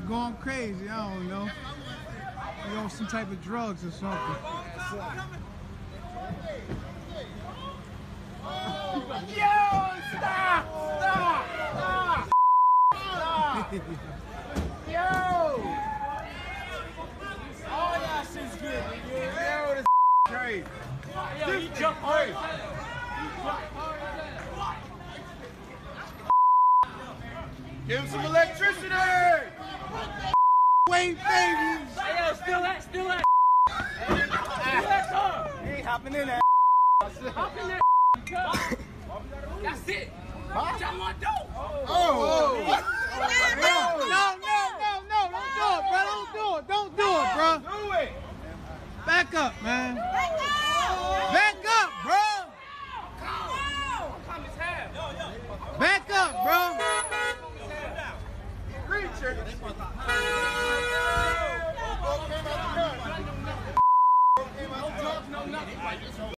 going crazy. I don't know. He on some type of drugs or something. Yo, stop! Stop! Stop! Stop! Yo! All y'all shit's good. Yo, this crazy. Yo, he jumped hard. Give him some electricity! Wayne Fabian. Hey, yo, steal that, Still that. Steal that car. Ain't hopping in that. Hop in that. That's it. Huh? Y'all want dope? Oh. oh. What? No, no, no, no, no. Don't do it, bro. Don't do it. Don't do it, bro. Do it. Back up, man. Back up. Back up, bro. Back up, bro. Preacher. no nothing.